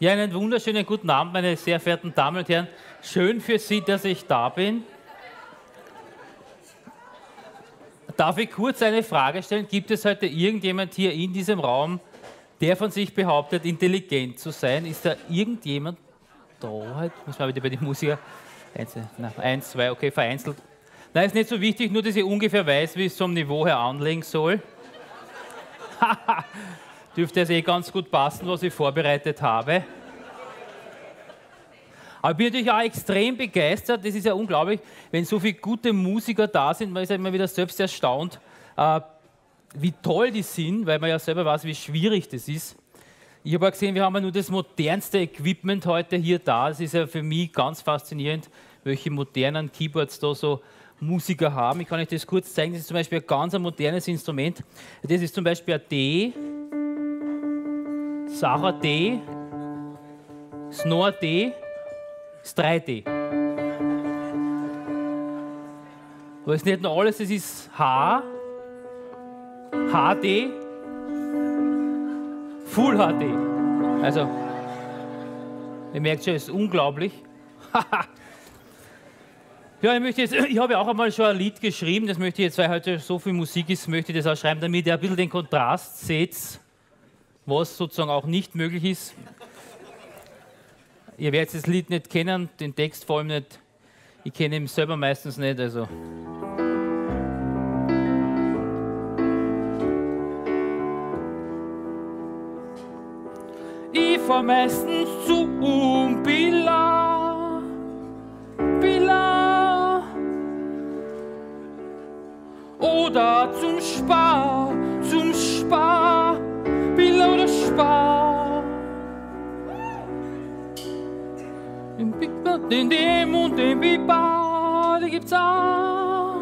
Ja, einen wunderschönen guten Abend, meine sehr verehrten Damen und Herren. Schön für Sie, dass ich da bin. Darf ich kurz eine Frage stellen? Gibt es heute irgendjemand hier in diesem Raum, der von sich behauptet, intelligent zu sein? Ist da irgendjemand da? Halt, muss man wieder bei den Musikern. Eins, na, eins, zwei, okay, vereinzelt. Nein, ist nicht so wichtig, nur dass ich ungefähr weiß, wie es vom Niveau her anlegen soll. Dürfte es eh ganz gut passen, was ich vorbereitet habe. Aber ich bin natürlich auch extrem begeistert. Das ist ja unglaublich, wenn so viele gute Musiker da sind. Man ist ja immer wieder selbst erstaunt, äh, wie toll die sind, weil man ja selber weiß, wie schwierig das ist. Ich habe gesehen, wir haben ja nur das modernste Equipment heute hier da. Das ist ja für mich ganz faszinierend, welche modernen Keyboards da so Musiker haben. Ich kann euch das kurz zeigen. Das ist zum Beispiel ein ganz modernes Instrument. Das ist zum Beispiel ein D. Sarah D, Snore D, ist 3D. Aber es ist nicht nur alles, es ist H, HD, Full HD. Also, ihr merkt schon, es ist unglaublich. ja, ich, möchte jetzt, ich habe ja auch einmal schon ein Lied geschrieben, das möchte ich jetzt, weil heute so viel Musik ist, möchte ich das auch schreiben, damit ihr ein bisschen den Kontrast seht was sozusagen auch nicht möglich ist. Ihr werdet das Lied nicht kennen, den Text vor allem nicht. Ich kenne ihn selber meistens nicht, also. Ich fahr meistens zu Umbilla, Billa oder zum Spar, zum Spar. Den Big den dem den Biba, die gibt's auch.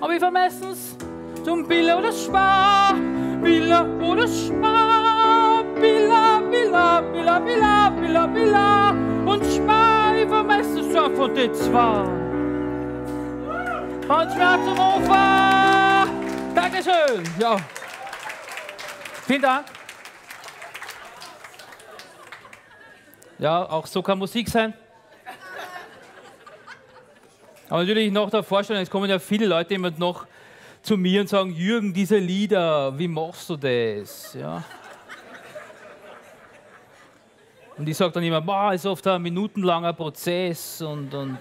Aber fahr meistens zum Billa oder Spar. Billa oder Spar. Billa, Billa, Billa, Billa, Billa, Billa. Und Spar, fahr meistens zu von den zwei. Und Schmerz zum Ufer. Dankeschön. Ja. Vielen Dank. Ja, auch so kann Musik sein. Aber natürlich noch der Vorstellung, es kommen ja viele Leute immer noch zu mir und sagen, Jürgen, diese Lieder, wie machst du das? Ja. Und ich sage dann immer, boah, ist oft ein minutenlanger Prozess und, und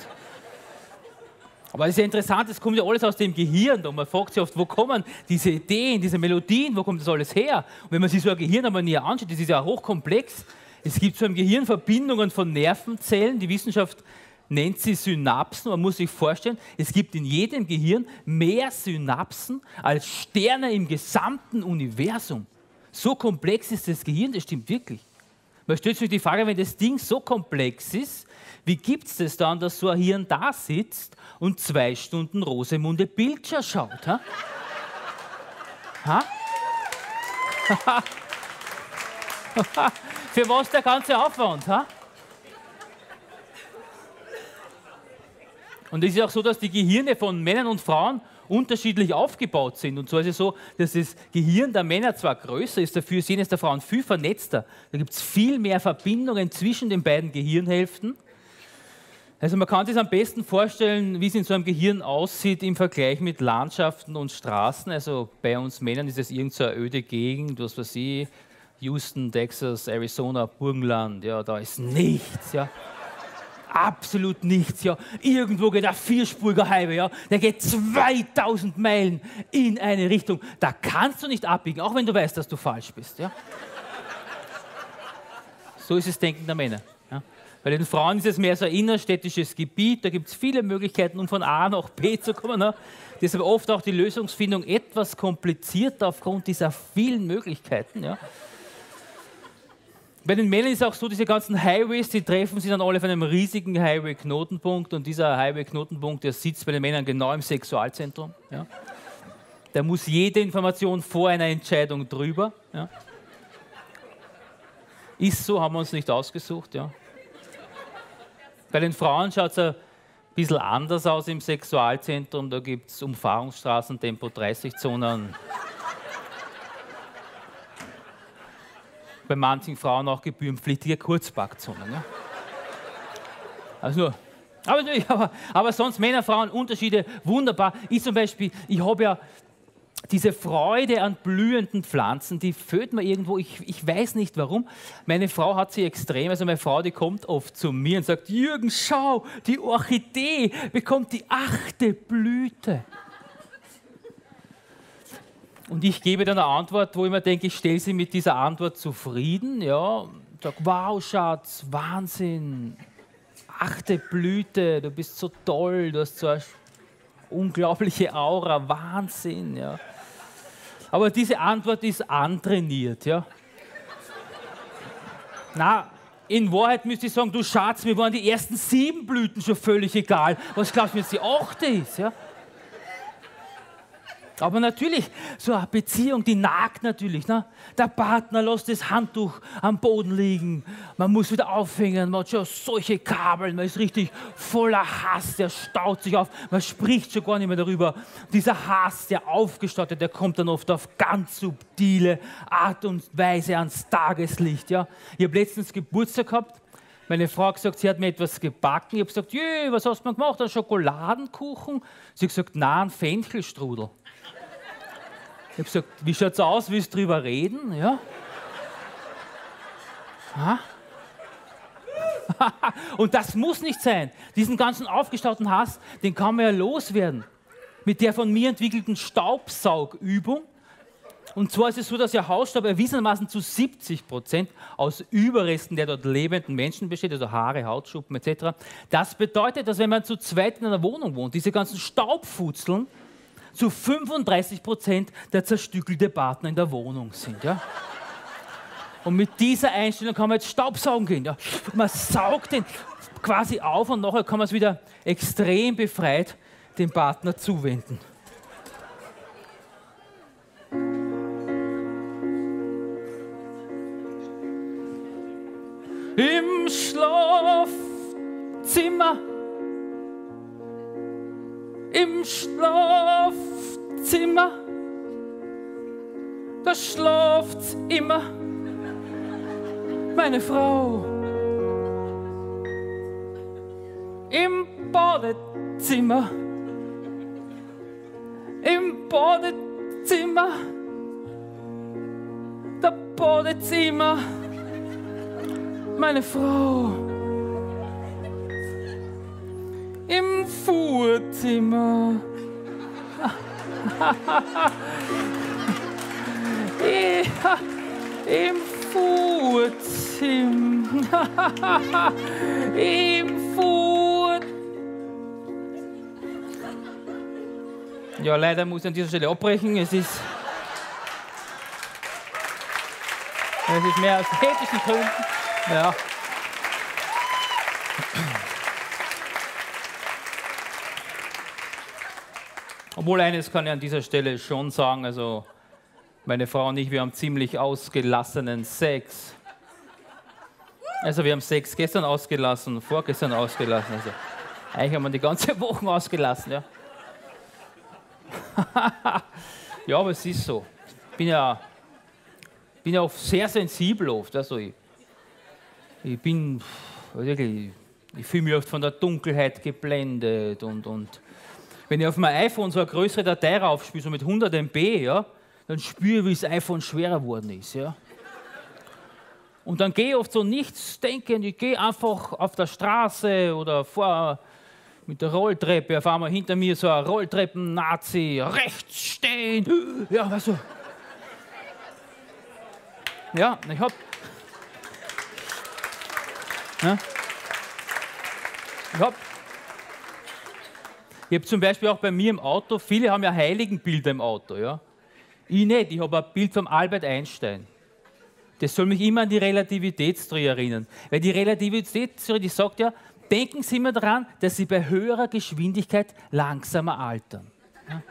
aber es ist ja interessant, es kommt ja alles aus dem Gehirn. Und man fragt sich oft, wo kommen diese Ideen, diese Melodien, wo kommt das alles her? Und wenn man sich so ein Gehirn einmal näher anschaut, das ist ja hochkomplex. Es gibt so im Gehirn Verbindungen von Nervenzellen. Die Wissenschaft nennt sie Synapsen. Man muss sich vorstellen, es gibt in jedem Gehirn mehr Synapsen als Sterne im gesamten Universum. So komplex ist das Gehirn, das stimmt wirklich. Man stellt sich die Frage, wenn das Ding so komplex ist, wie gibt es das dann, dass so ein Hirn da sitzt und zwei Stunden Rosemunde Pilcher schaut? Ha? ha? Für was der ganze Aufwand? Ha? Und es ist auch so, dass die Gehirne von Männern und Frauen unterschiedlich aufgebaut sind. Und zwar ist es so, dass das Gehirn der Männer zwar größer ist, dafür ist jenes der Frauen viel vernetzter. Da gibt es viel mehr Verbindungen zwischen den beiden Gehirnhälften. Also man kann sich am besten vorstellen, wie es in so einem Gehirn aussieht im Vergleich mit Landschaften und Straßen. Also bei uns Männern ist es irgendeine so öde Gegend, was weiß ich, Houston, Texas, Arizona, Burgenland, ja, da ist nichts, ja. Absolut nichts, ja. Irgendwo geht ein vierspuriger Highway, ja. Der geht 2000 Meilen in eine Richtung. Da kannst du nicht abbiegen, auch wenn du weißt, dass du falsch bist, ja. So ist das Denken der Männer. Bei den Frauen ist es mehr so ein innerstädtisches Gebiet, da gibt es viele Möglichkeiten, um von A nach B zu kommen. Ne? Deshalb oft auch die Lösungsfindung etwas komplizierter aufgrund dieser vielen Möglichkeiten. Ja? Bei den Männern ist es auch so, diese ganzen Highways, die treffen sich dann alle auf einem riesigen Highway-Knotenpunkt und dieser Highway-Knotenpunkt, der sitzt bei den Männern genau im Sexualzentrum. Ja? Da muss jede Information vor einer Entscheidung drüber. Ja? Ist so, haben wir uns nicht ausgesucht. Ja? Bei den Frauen schaut es ein bisschen anders aus im Sexualzentrum. Da gibt es Umfahrungsstraßen, Tempo 30-Zonen. bei manchen Frauen auch gebührenpflichtige Kurzbackzonen. Ja? Also nur. Aber, aber, aber sonst Männer, Frauen, Unterschiede, wunderbar. Ich zum Beispiel, ich habe ja diese Freude an blühenden Pflanzen, die fehlt mir irgendwo. Ich, ich weiß nicht warum. Meine Frau hat sie extrem. Also meine Frau, die kommt oft zu mir und sagt, Jürgen, schau, die Orchidee bekommt die achte Blüte. Und ich gebe dann eine Antwort, wo ich mir denke, ich stelle sie mit dieser Antwort zufrieden. Ja, sage, wow, Schatz, Wahnsinn. Achte Blüte, du bist so toll, du hast so eine unglaubliche Aura, Wahnsinn. Ja. Aber diese Antwort ist antrainiert. Ja. Na, in Wahrheit müsste ich sagen, du Schatz, mir waren die ersten sieben Blüten schon völlig egal. Was glaubst du, wenn es die achte ist? Ja? Aber natürlich, so eine Beziehung, die nagt natürlich. Ne? Der Partner lässt das Handtuch am Boden liegen. Man muss wieder aufhängen. Man hat schon solche Kabel. Man ist richtig voller Hass. Der staut sich auf. Man spricht schon gar nicht mehr darüber. Dieser Hass, der aufgestattet, der kommt dann oft auf ganz subtile Art und Weise ans Tageslicht. Ja? Ich habe letztens Geburtstag gehabt. Meine Frau hat gesagt, sie hat mir etwas gebacken. Ich habe gesagt, was hast du mir gemacht? Ein Schokoladenkuchen? Sie hat gesagt, nein, ein Fenchelstrudel. Ich habe gesagt, wie schaut es aus, willst du drüber reden? Ja? Und das muss nicht sein. Diesen ganzen aufgestauten Hass, den kann man ja loswerden. Mit der von mir entwickelten Staubsaugübung. Und zwar ist es so, dass ja Hausstaub erwiesenermaßen zu 70 Prozent aus Überresten der dort lebenden Menschen besteht, also Haare, Hautschuppen etc. Das bedeutet, dass wenn man zu zweit in einer Wohnung wohnt, diese ganzen Staubfutzeln zu 35 Prozent der zerstückelte Partner in der Wohnung sind. Ja? Und mit dieser Einstellung kann man jetzt Staubsaugen gehen. Ja? Man saugt den quasi auf und nachher kann man es wieder extrem befreit dem Partner zuwenden. Im Schlafzimmer im Schlafzimmer. Da schlaft immer meine Frau. Im Badezimmer. Im Badezimmer. Der Badezimmer. Meine Frau. Im Vorzimmer. ja, Im Vorzimmer. Im Vorzimmer. Ja, leider muss ich an dieser Stelle abbrechen. Es ist. Es ist mehr aus ethischen Gründen. Ja. Obwohl eines kann ich an dieser Stelle schon sagen, also meine Frau und ich, wir haben ziemlich ausgelassenen Sex. Also wir haben Sex gestern ausgelassen, vorgestern ausgelassen. Also eigentlich haben wir die ganze Woche ausgelassen, ja. ja, aber es ist so. Ich bin ja, bin ja oft sehr sensibel oft. Also ich, ich bin wirklich, ich fühle mich oft von der Dunkelheit geblendet und, und wenn ich auf mein iPhone so eine größere Datei raufspiele, so mit 100 MB, ja, dann spüre ich, wie das iPhone schwerer geworden ist. Ja. Und dann gehe ich oft so nichts denken, ich gehe einfach auf der Straße oder vor mit der Rolltreppe, auf einmal hinter mir so ein Rolltreppen-Nazi, rechts stehen, ja, weißt du. Ja, ich hab. Ja. Ich hab ich habe zum Beispiel auch bei mir im Auto, viele haben ja Heiligenbilder im Auto. Ja? Ich nicht, ich habe ein Bild von Albert Einstein. Das soll mich immer an die Relativitätstheorie erinnern. Weil die Relativitätstheorie, die sagt ja, denken Sie immer daran, dass Sie bei höherer Geschwindigkeit langsamer altern. Ja?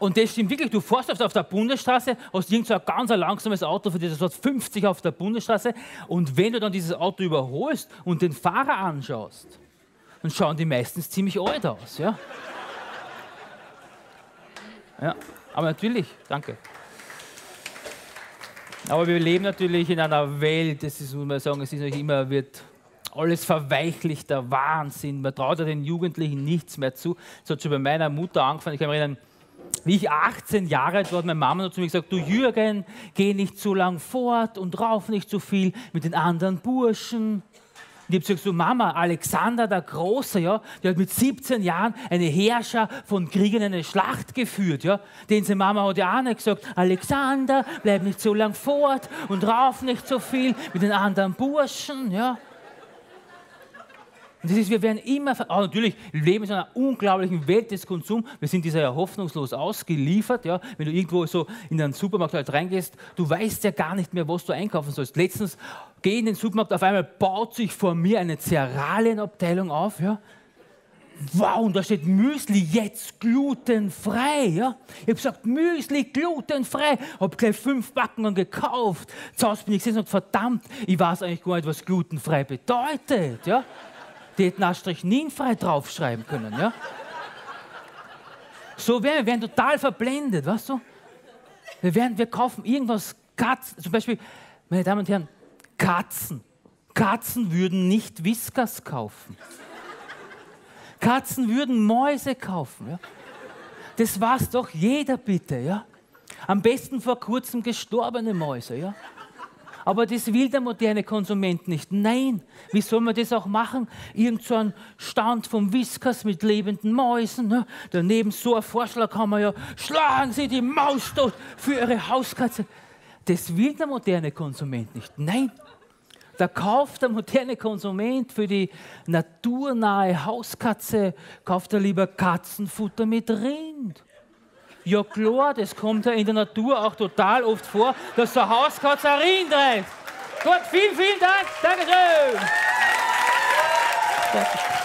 Und das stimmt wirklich. Du fährst auf der Bundesstraße, hast irgend so ein ganz langsames Auto, für das hat 50 auf der Bundesstraße. Und wenn du dann dieses Auto überholst und den Fahrer anschaust, dann schauen die meistens ziemlich alt aus. Ja? Ja, aber natürlich, danke. Aber wir leben natürlich in einer Welt, das ist, muss man sagen, es ist nicht immer, wird alles verweichlichter Wahnsinn. Man traut ja den Jugendlichen nichts mehr zu. Das hat schon bei meiner Mutter angefangen. Ich kann mich erinnern, wie ich 18 Jahre alt war, hat meine Mama zu mir gesagt, du Jürgen, geh nicht zu lang fort und rauf nicht so viel mit den anderen Burschen. Und ich habe gesagt, so Mama, Alexander der Große, ja, der hat mit 17 Jahren eine Herrscher von Kriegen eine Schlacht geführt. Ja. Den seine Mama hat ja auch nicht gesagt, Alexander, bleib nicht so lang fort und rauf nicht so viel mit den anderen Burschen. Ja. Und das ist, wir werden immer, oh, natürlich, leben in einer unglaublichen Welt des Konsums. Wir sind dieser ja hoffnungslos ausgeliefert. Ja? Wenn du irgendwo so in einen Supermarkt halt reingehst, du weißt ja gar nicht mehr, was du einkaufen sollst. Letztens gehe in den Supermarkt, auf einmal baut sich vor mir eine Cerealienabteilung auf. Ja? Wow, und da steht Müsli jetzt glutenfrei. Ja? Ich habe gesagt, Müsli glutenfrei. Habe gleich fünf Backen gekauft. Zu Hause bin ich gesehen und verdammt, ich weiß eigentlich gar nicht, was glutenfrei bedeutet. Ja? Die hätten Astrichninfrei draufschreiben können. Ja? So werden wir werden total verblendet, weißt du? Wir, werden, wir kaufen irgendwas, Katzen, zum Beispiel, meine Damen und Herren, Katzen. Katzen würden nicht Whiskas kaufen. Katzen würden Mäuse kaufen. Ja? Das weiß doch jeder bitte. Ja? Am besten vor kurzem gestorbene Mäuse. Ja? Aber das will der moderne Konsument nicht. Nein, wie soll man das auch machen? Irgend so ein Stand vom Whiskers mit lebenden Mäusen. Ne? Daneben so ein Vorschlag haben wir ja, schlagen Sie die Maus tot für Ihre Hauskatze. Das will der moderne Konsument nicht. Nein, da kauft der moderne Konsument für die naturnahe Hauskatze, kauft er lieber Katzenfutter mit Rind. Ja klar, das kommt ja in der Natur auch total oft vor, dass Hauskatze ein Rind reißt. Gut, vielen, vielen Dank. Dankeschön. Dankeschön.